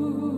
you.